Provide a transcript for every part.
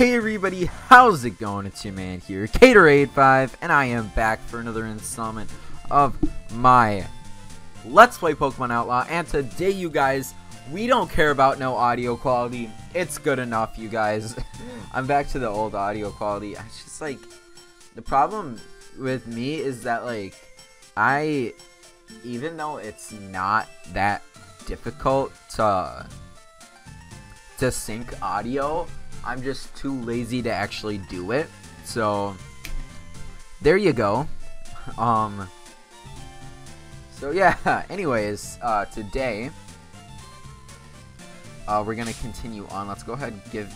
Hey everybody, how's it going? It's your man here, Cadeorade5, and I am back for another installment of my Let's Play Pokemon Outlaw, and today you guys, we don't care about no audio quality, it's good enough you guys. I'm back to the old audio quality, it's just like, the problem with me is that like, I, even though it's not that difficult to, to sync audio, I'm just too lazy to actually do it. So there you go. Um So yeah, anyways, uh today uh we're going to continue on. Let's go ahead and give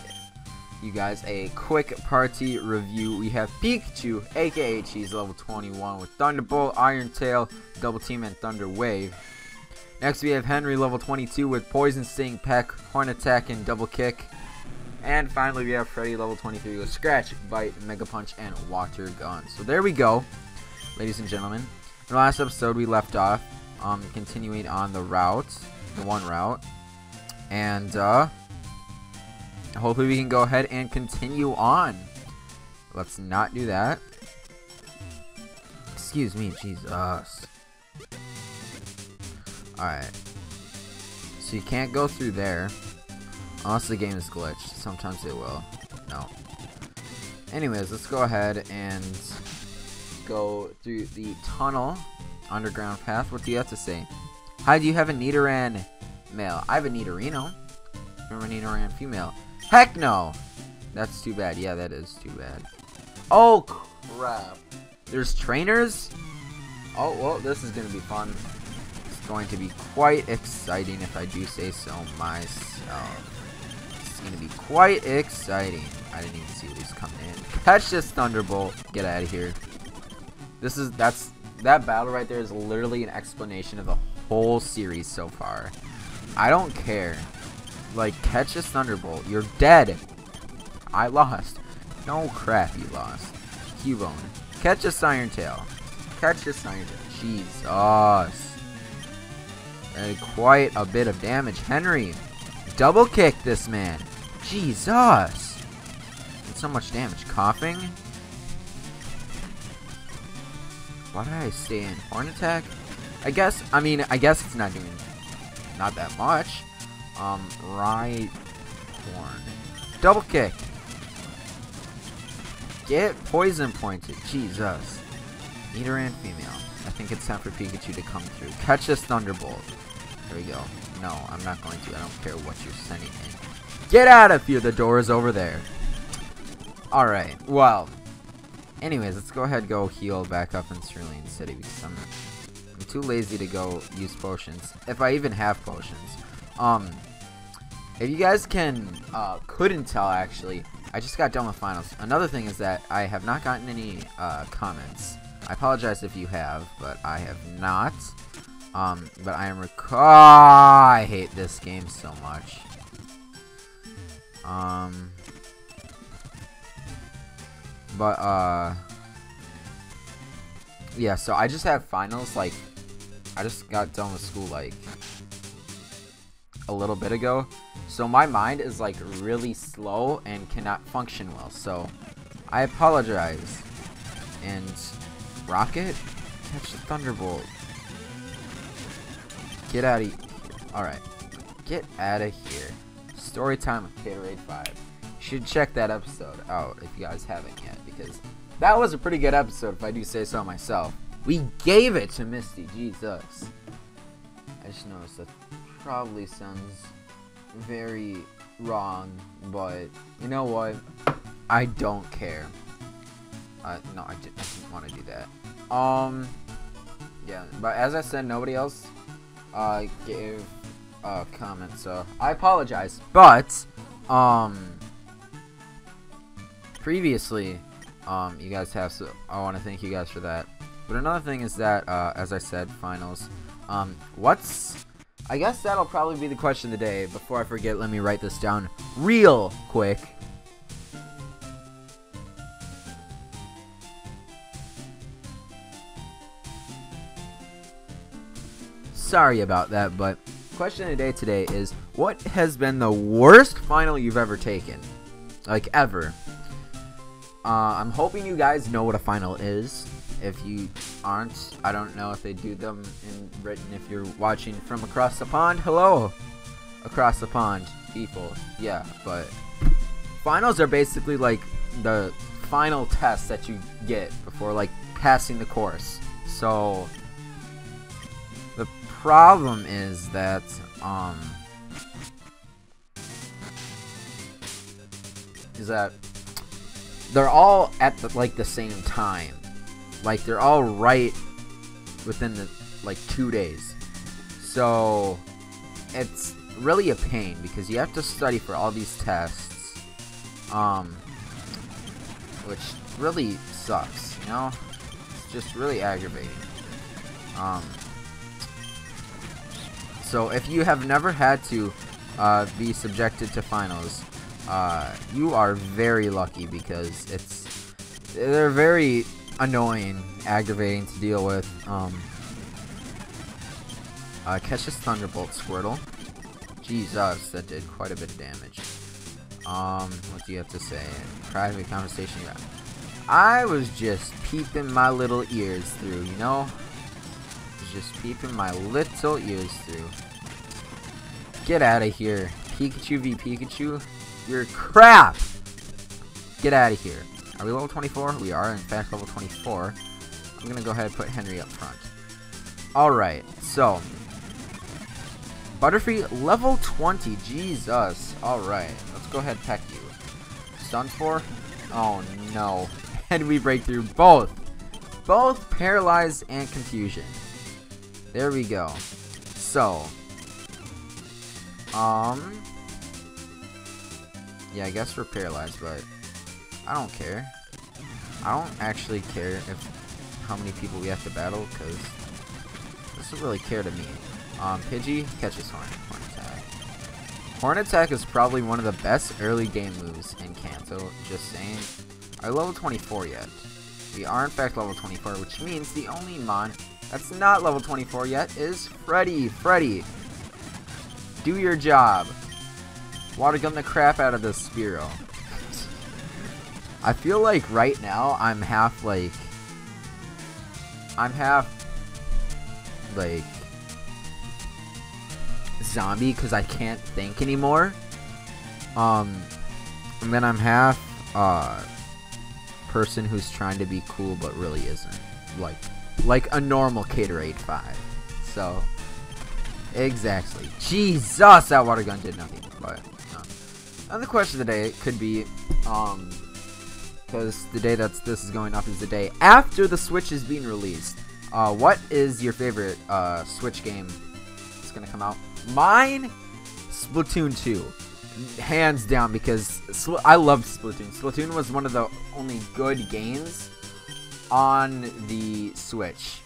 you guys a quick party review. We have Pikachu, aka Cheese level 21 with Thunderbolt, Iron Tail, Double Team and Thunder Wave. Next we have Henry level 22 with Poison Sting, Peck, Horn Attack and Double Kick. And finally, we have Freddy level 23 with Scratch, Bite, Mega Punch, and Water Gun. So there we go, ladies and gentlemen. In the last episode, we left off, um, continuing on the route, the one route. And, uh, hopefully we can go ahead and continue on. Let's not do that. Excuse me, Jesus. Alright. So you can't go through there. Unless the game is glitched. Sometimes it will. No. Anyways, let's go ahead and go through the tunnel underground path. What do you have to say? Hi, do you have a Nidoran male? I have a Nidorino. Remember Nidoran female? Heck no! That's too bad. Yeah, that is too bad. Oh, crap. There's trainers? Oh, well, this is going to be fun. It's going to be quite exciting if I do say so myself to be quite exciting. I didn't even see who's coming in. Catch this Thunderbolt. Get out of here. This is, that's, that battle right there is literally an explanation of the whole series so far. I don't care. Like, catch this Thunderbolt. You're dead. I lost. No crap, you lost. Cubone. Catch this Iron Tail. Catch this Iron Tail. Jesus. And quite a bit of damage. Henry. Double kick this man. Jesus! Did so much damage. Coughing? Why did I stay in? Horn attack? I guess, I mean, I guess it's not doing not that much. Um, right horn. Double kick! Get poison pointed. Jesus. Nidoran female. I think it's time for Pikachu to come through. Catch this Thunderbolt. There we go. No, I'm not going to. I don't care what you're sending in. Get out of here! The door is over there. Alright, well. Anyways, let's go ahead go heal back up in Cerulean City because I'm, I'm too lazy to go use potions. If I even have potions. Um, if you guys can, uh, couldn't tell actually, I just got done with finals. Another thing is that I have not gotten any, uh, comments. I apologize if you have, but I have not. Um, but I am rec- oh, I hate this game so much. Um, but, uh, yeah, so I just have finals, like, I just got done with school, like, a little bit ago. So my mind is, like, really slow and cannot function well. So, I apologize. And, Rocket? Catch the Thunderbolt. Get out of here. Alright. Get out of here. Story time with Cadeorade 5. You should check that episode out if you guys haven't yet, because that was a pretty good episode if I do say so myself. We gave it to Misty, Jesus. I just noticed that probably sounds very wrong, but you know what? I don't care. Uh, no, I didn't, didn't want to do that. Um, yeah, but as I said, nobody else uh, gave uh, comment, so I apologize. But, um, previously, um, you guys have, so I want to thank you guys for that. But another thing is that, uh, as I said, finals, um, what's, I guess that'll probably be the question of the day. Before I forget, let me write this down real quick. Sorry about that, but question of the day today is what has been the worst final you've ever taken? like ever. Uh, I'm hoping you guys know what a final is. If you aren't, I don't know if they do them in written. If you're watching from across the pond, hello, across the pond, people. Yeah, but finals are basically like the final test that you get before like passing the course. So problem is that um is that they're all at the, like the same time. Like they're all right within the like 2 days. So it's really a pain because you have to study for all these tests. Um which really sucks, you know? It's just really aggravating. Um so if you have never had to uh, be subjected to finals, uh, you are very lucky because it's they're very annoying, aggravating to deal with. Um, uh, catch this Thunderbolt Squirtle. Jesus, that did quite a bit of damage. Um, what do you have to say? Private conversation. I was just peeping my little ears through, you know? Just peeping my little ears through. Get out of here. Pikachu v Pikachu. You're crap! Get out of here. Are we level 24? We are, in fact, level 24. I'm gonna go ahead and put Henry up front. Alright, so. Butterfree, level 20. Jesus. Alright, let's go ahead and peck you. Stun Spore? Oh no. And we break through both. Both paralyzed and confusion. There we go. So. Um. Yeah, I guess we're paralyzed, but I don't care. I don't actually care if how many people we have to battle, because this doesn't really care to me. Um, Pidgey catches Horn, Horn Attack. Horn Attack is probably one of the best early game moves in Kanto, just saying. Are level 24 yet? We are in fact level 24, which means the only mon that's not level 24 yet is Freddy. Freddy, do your job. Water gun the crap out of this Spearow. I feel like right now I'm half like I'm half like zombie because I can't think anymore. Um, and then I'm half uh person who's trying to be cool but really isn't. Like like a normal Cadeorade 5. So exactly. Jesus, that water gun did nothing. But and the question of the day could be um because the day that this is going up is the day after the Switch is being released. Uh, what is your favorite uh, Switch game that's gonna come out? Mine, Splatoon 2, hands down because Spl I love Splatoon. Splatoon was one of the only good games on the Switch.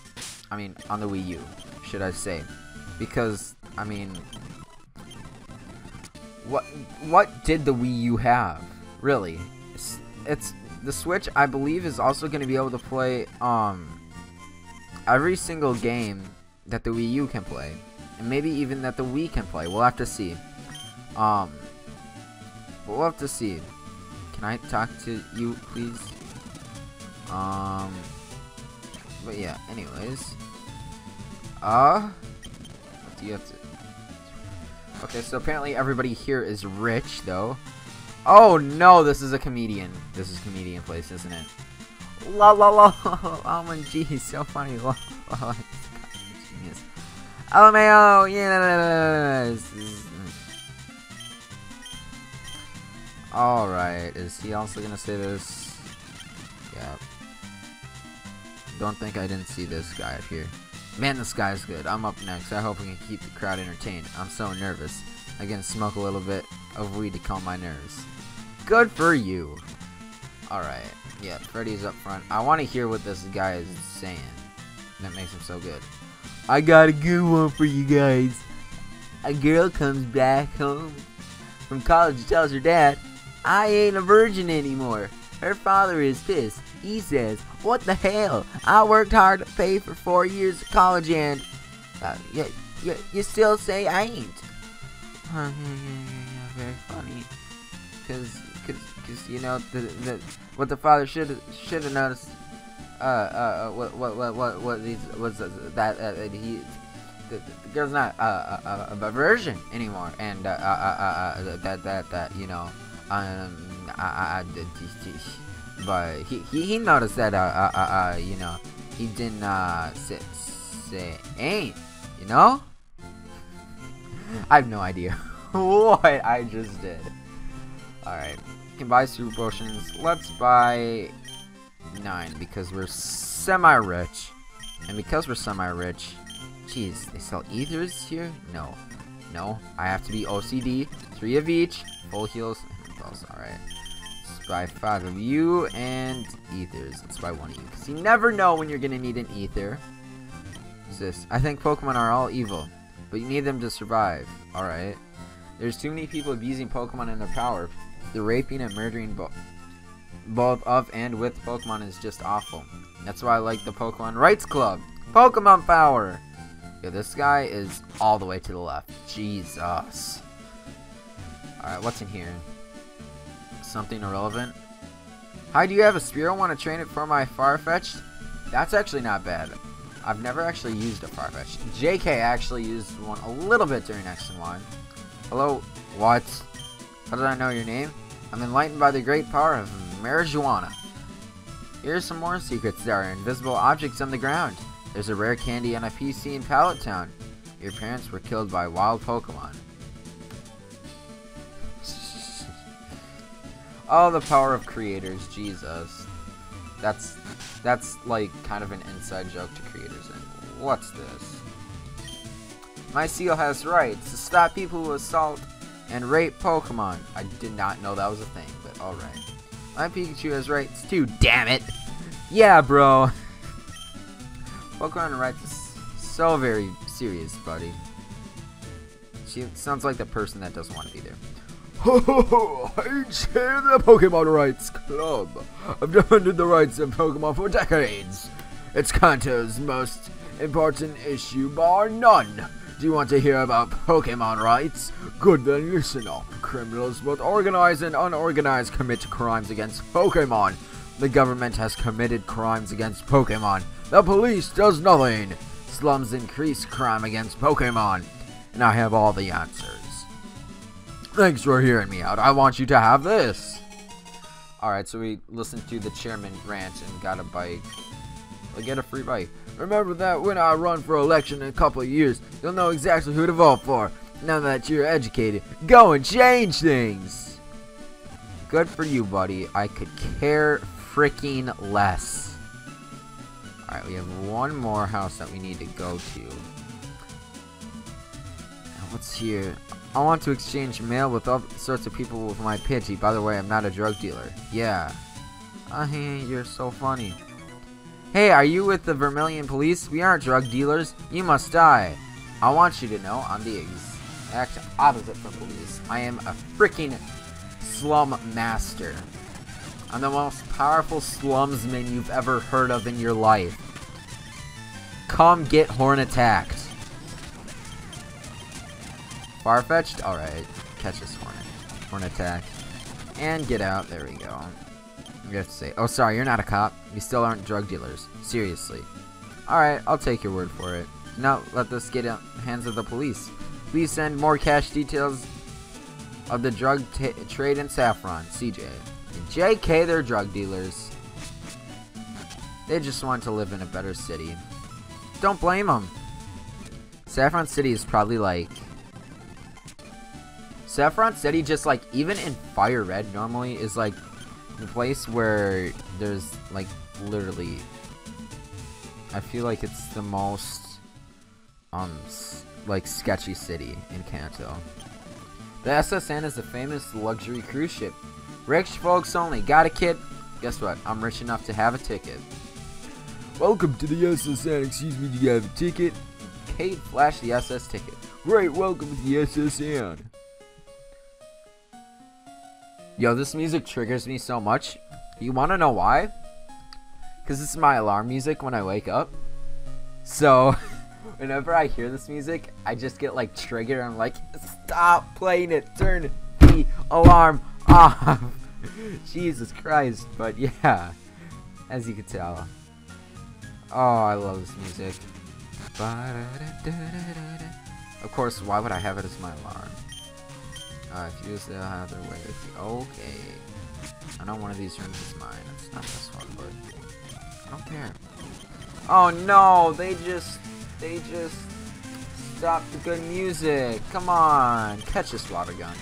I mean, on the Wii U, should I say? Because I mean, what what did the Wii U have? Really, it's, it's the Switch, I believe, is also going to be able to play um, every single game that the Wii U can play. And maybe even that the Wii can play. We'll have to see. Um, we'll have to see. Can I talk to you, please? Um, but yeah, anyways. Uh, what do you have to... Okay, so apparently everybody here is rich, though. Oh no, this is a comedian. This is comedian place, isn't it? La la la. Oh G, so funny. La, la, genius. LMAO. Yes. All right. Is he also gonna say this? Yeah. Don't think I didn't see this guy up here. Man, this guy's good. I'm up next. I hope we can keep the crowd entertained. I'm so nervous. I can smoke a little bit of weed to calm my nerves. Good for you. Alright. Yeah, Freddy's up front. I want to hear what this guy is saying. That makes him so good. I got a good one for you guys. A girl comes back home from college and tells her dad, I ain't a virgin anymore. Her father is pissed. He says, What the hell? I worked hard to pay for four years of college and uh, you, you, you still say I ain't. Yeah, yeah, yeah, very funny. Cause, cause, because you know the, the what the father should should have noticed. Uh, uh, what what what what what these was uh, that uh, he. The, the girl's not uh, a, a, a virgin anymore, and uh, uh, uh, uh, that that that you know, um, I, I, I, but he, he he noticed that uh, uh, uh, uh you know he didn't uh say, say ain't you know I have no idea what I just did. Alright, can buy super potions. Let's buy nine because we're semi-rich. And because we're semi-rich, jeez, they sell ethers here? No. No, I have to be OCD. Three of each, full heals, alright. Let's buy five of you and ethers. Let's buy one of you. Because you never know when you're going to need an ether. What's this? I think Pokemon are all evil, but you need them to survive. Alright. There's too many people abusing Pokemon and their power. The raping and murdering bo both of and with Pokemon is just awful. That's why I like the Pokemon Rights Club. Pokemon Power! Yo, this guy is all the way to the left. Jesus. Alright, what's in here? Something irrelevant? Hi, do you have a Spearow? Want to train it for my Farfetch'd? That's actually not bad. I've never actually used a Farfetch'd. JK actually used one a little bit during X and Y. Hello? What? How did I know your name? I'm enlightened by the great power of marijuana. Here's some more secrets. There are invisible objects on the ground. There's a rare candy on a PC in Pallet Town. Your parents were killed by wild Pokemon. Oh, the power of creators, Jesus. That's that's like kind of an inside joke to creators. And what's this? My seal has rights to stop people who assault and rape Pokemon. I did not know that was a thing, but alright. My Pikachu has rights too, damn it! Yeah, bro! Pokemon rights is so very serious, buddy. She sounds like the person that doesn't want to be there. Ho! I chair the Pokemon Rights Club. I've defended the rights of Pokemon for decades. It's Kanto's most important issue, bar none. Do you want to hear about Pokemon rights? Good then listen up. Criminals, both organized and unorganized, commit crimes against Pokemon. The government has committed crimes against Pokemon. The police does nothing. Slums increase crime against Pokemon. And I have all the answers. Thanks for hearing me out. I want you to have this. Alright, so we listened to the chairman rant and got a bike. We'll get a free bike. Remember that when I run for election in a couple of years, you'll know exactly who to vote for. Now that you're educated, go and change things. Good for you, buddy. I could care freaking less. Alright, we have one more house that we need to go to. What's here? I want to exchange mail with all sorts of people with my Pidgey. By the way, I'm not a drug dealer. Yeah. Uh, you're so funny. Hey, are you with the Vermilion Police? We aren't drug dealers. You must die. I want you to know I'm the exact opposite from police. I am a freaking slum master. I'm the most powerful slumsman you've ever heard of in your life. Come get horn attacked. Farfetch'd? Alright. Catch this hornet. Horn attack. And get out. There we go. You have to say, oh sorry, you're not a cop. You still aren't drug dealers. Seriously. Alright, I'll take your word for it. Now let this get in the hands of the police. Please send more cash details of the drug trade in Saffron, CJ. JK, they're drug dealers. They just want to live in a better city. Don't blame them. Saffron City is probably like... Saffron City just like, even in Fire Red normally, is like the place where there's like literally I feel like it's the most um like sketchy city in Kanto. The SS Anne is a famous luxury cruise ship. Rich folks only. Got a kid? Guess what? I'm rich enough to have a ticket. Welcome to the SS Anne. Excuse me, do you have a ticket? Kate, flashed the SS ticket. Great, welcome to the SS Anne. Yo, this music triggers me so much. You want to know why? Because this is my alarm music when I wake up. So, whenever I hear this music, I just get like triggered. I'm like, stop playing it. Turn the alarm off. Jesus Christ, but yeah, as you can tell. Oh, I love this music. Of course, why would I have it as my alarm? Uh, if you use the other way, okay. I know one of these rooms is mine. It's not this one, but I don't care. Oh no, they just, they just stopped the good music. Come on, catch this water gun.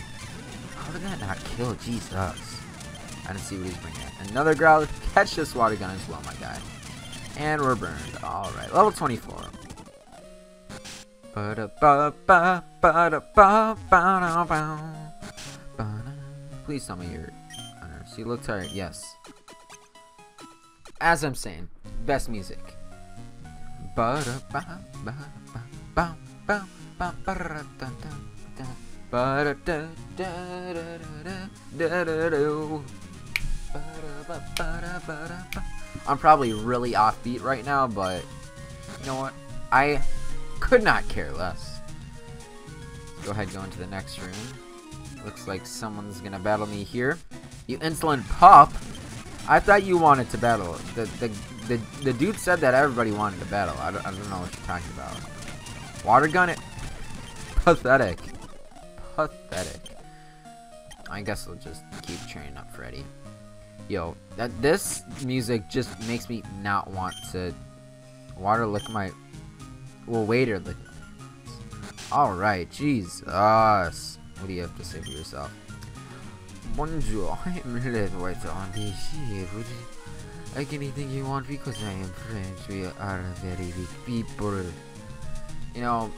How did that not kill? Jesus. I didn't see what he's bringing. Another growl. Catch this water gun as well, my guy. And we're burned. Alright, level 24. Please tell me you're So you look tired. Yes. As I'm saying, best music. I'm probably really offbeat right now, but you know what? I could not care less. Go ahead, go into the next room. Looks like someone's gonna battle me here. You insolent pup! I thought you wanted to battle. The the the, the dude said that everybody wanted to battle. I don't, I don't know what you're talking about. Water gun it. Pathetic. Pathetic. I guess we'll just keep training up Freddy. Yo, that this music just makes me not want to water lick my well waiter lick. Alright, Jesus. What do you have to say for yourself? Bonjour, I am Red White on the ship. Like anything you want because I am French. We are a very big people. You know,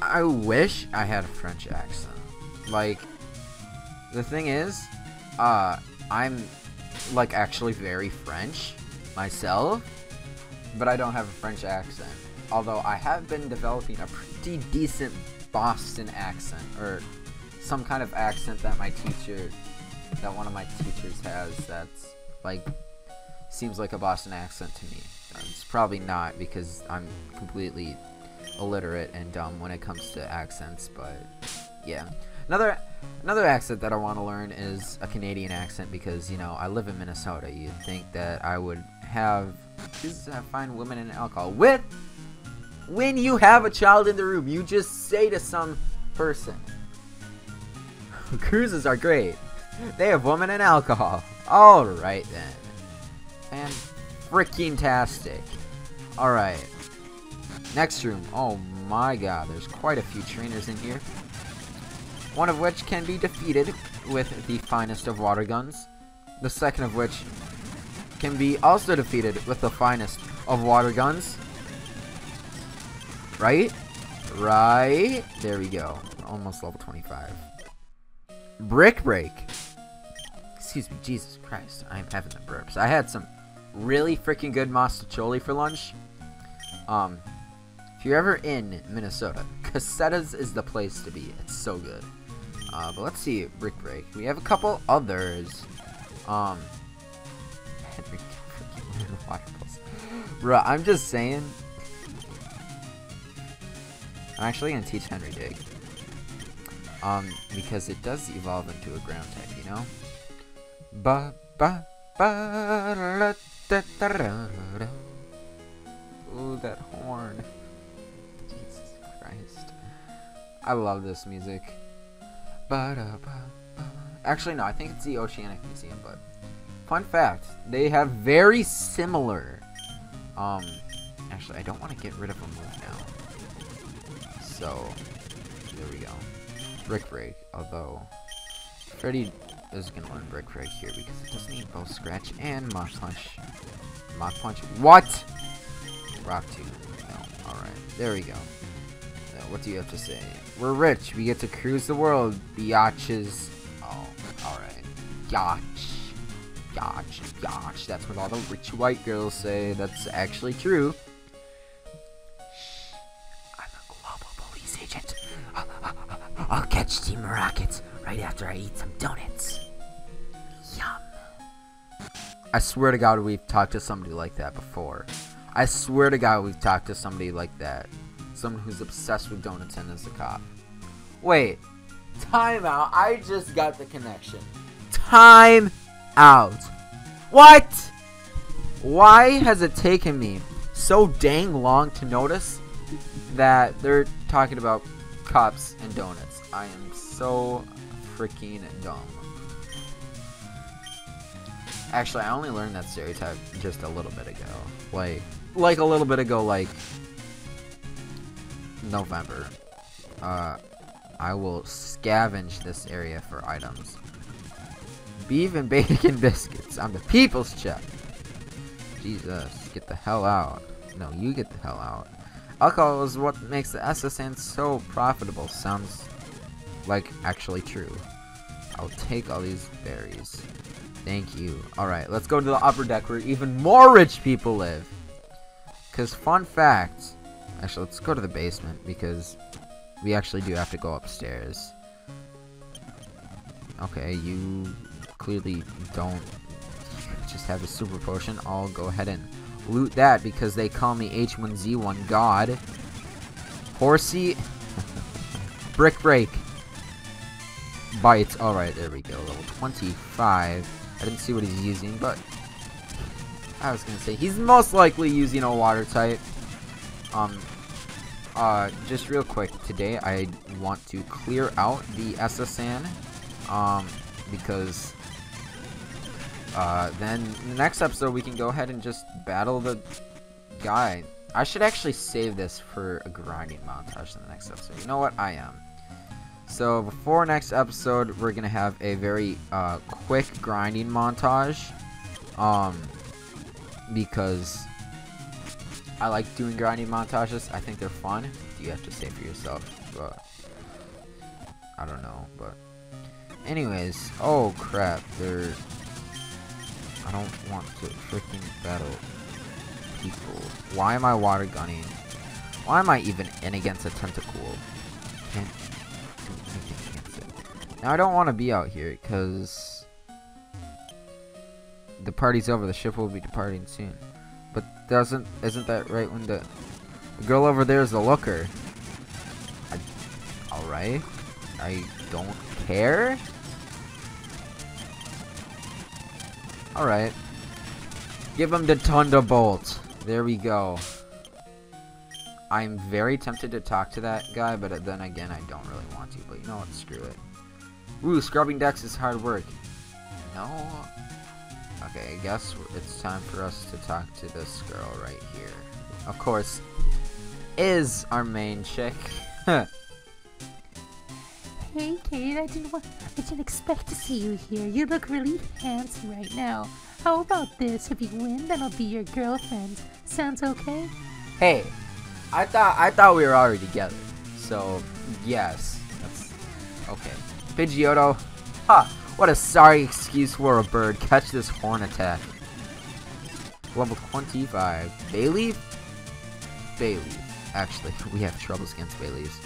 I wish I had a French accent. Like, the thing is, uh, I'm like actually very French myself, but I don't have a French accent. Although I have been developing a pretty decent Boston accent, or some kind of accent that my teacher, that one of my teachers has, that's like seems like a Boston accent to me. Um, it's probably not because I'm completely illiterate and dumb when it comes to accents, but yeah. Another another accent that I want to learn is a Canadian accent because you know I live in Minnesota. You'd think that I would have just uh, fine women and alcohol. With when you have a child in the room, you just say to some person, "Cruises are great. They have women and alcohol." All right then, and freaking tastic. All right. Next room. Oh my god, there's quite a few trainers in here one of which can be defeated with the finest of water guns, the second of which can be also defeated with the finest of water guns. Right? Right? There we go. almost level 25. Brick Break. Excuse me, Jesus Christ. I'm having the burps. I had some really freaking good mostaccioli for lunch. Um, if you're ever in Minnesota, Cossetta's is the place to be. It's so good. Uh, but let's see, Brick Break. We have a couple others. Um, Pulse. Bro, I'm just saying. I'm actually gonna teach Henry Dig. Um, because it does evolve into a ground type, you know. Ba ba ba da da da da. Ooh, that horn. Jesus Christ. I love this music. Ba ba. Actually, no, I think it's the Oceanic Museum, but fun fact, they have very similar, um, actually, I don't want to get rid of them move now. So, there we go. Brick Break, although, Freddy is going to learn Brick Break here because it does need both Scratch and Mach Punch. Mach Punch, what? Rock Tomb, no, alright, there we go. What do you have to say? We're rich. We get to cruise the world. Biatches. Oh, alright. Yacht. Yacht. gosh, That's what all the rich white girls say. That's actually true. I'm a global police agent. I'll catch Team Rockets right after I eat some donuts. Yum. I swear to God we've talked to somebody like that before. I swear to God we've talked to somebody like that someone who's obsessed with donuts and is a cop. Wait, time out. I just got the connection. Time out. What? Why has it taken me so dang long to notice that they're talking about cups and donuts? I am so freaking dumb. Actually, I only learned that stereotype just a little bit ago. Like, like a little bit ago, like November. Uh, I will scavenge this area for items. Beef and bacon biscuits. I'm the people's chef. Jesus, get the hell out. No, you get the hell out. Alcohol is what makes the SS Anne so profitable. Sounds like actually true. I'll take all these berries. Thank you. Alright, let's go to the upper deck where even more rich people live. Because, fun fact. Actually, let's go to the basement because we actually do have to go upstairs. Okay, you clearly don't just have a super potion. I'll go ahead and loot that because they call me H1Z1 God. Horsey. Brick Break. Bites. Alright, there we go. Level 25. I didn't see what he's using, but I was gonna say he's most likely using a water type. Um, uh, just real quick, today I want to clear out the SS Anne, um, because uh, then the next episode we can go ahead and just battle the guy. I should actually save this for a grinding montage in the next episode. You know what? I am. So before next episode, we're gonna have a very uh, quick grinding montage, um, because I like doing grinding montages. I think they're fun. You have to say for yourself, but I don't know. But anyways, oh crap, they're. I don't want to freaking battle people. Why am I water gunning? Why am I even in against a Tentacool? Can't now, I don't want to be out here, because the party's over. The ship will be departing soon. But doesn't isn't that right when the, the girl over there is the looker? Alright. I don't care. Alright. Give him the Thunderbolt. There we go. I'm very tempted to talk to that guy, but then again, I don't really want to. But you know what? Screw it. Ooh, scrubbing decks is hard work. No. Okay, I guess it's time for us to talk to this girl right here. Of course, is our main chick. hey, Kate, I didn't want, I didn't expect to see you here. You look really handsome right now. How about this? If you win, then I'll be your girlfriend. Sounds okay? Hey, I thought I thought we were already together. So yes, that's okay. Pidgeotto. Ha! What a sorry excuse for a bird. Catch this horn attack. Level 25. Bayleef? Bayleef. Actually, we have troubles against Bayleefs.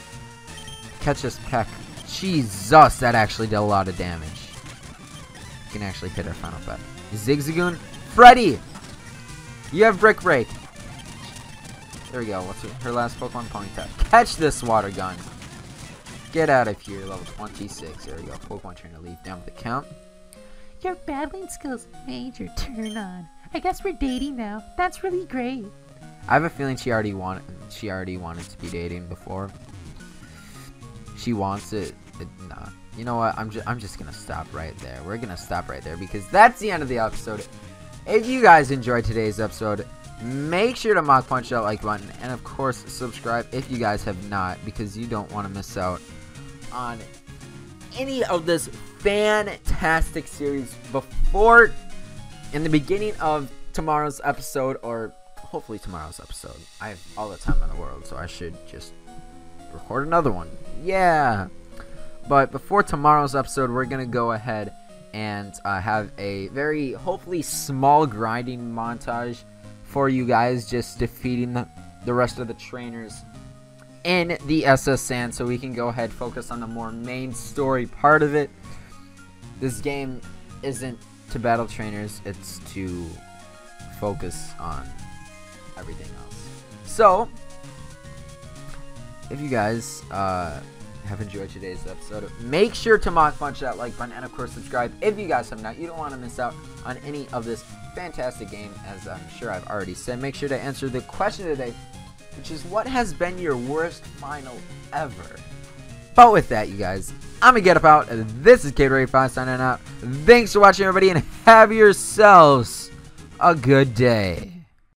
Catch this peck. Jesus, that actually did a lot of damage. We can actually hit our final bet. Zigzagoon? Freddy! You have Brick Break. There we go. What's her, her last Pokemon? Ponyta. Catch this water gun. Get out of here, level 26. There we go. Pokemon trainer Leaf down with the count. Your battling skills made your turn on. I guess we're dating now. That's really great. I have a feeling she already wanted she already wanted to be dating before. She wants it. it nah. You know what? I'm just I'm just gonna stop right there. We're gonna stop right there because that's the end of the episode. If you guys enjoyed today's episode, make sure to Mach Punch that like button and of course subscribe if you guys have not because you don't want to miss out on any of this fantastic series before in the beginning of tomorrow's episode or hopefully tomorrow's episode. I have all the time in the world, so I should just record another one. Yeah. But before tomorrow's episode, we're going to go ahead and uh, have a very hopefully small grinding montage for you guys just defeating the, the rest of the trainers in the SS Anne so we can go ahead focus on the more main story part of it. This game isn't to battle trainers, it's to focus on everything else. So, if you guys uh, have enjoyed today's episode. Make sure to Mach punch that like button and of course subscribe if you guys have not. You don't want to miss out on any of this fantastic game, as I'm sure I've already said. Make sure to answer the question today, which is what has been your worst final ever? But with that, you guys, I'm gonna get up out. This is Cadeorade5 signing out. Thanks for watching, everybody, and have yourselves a good day.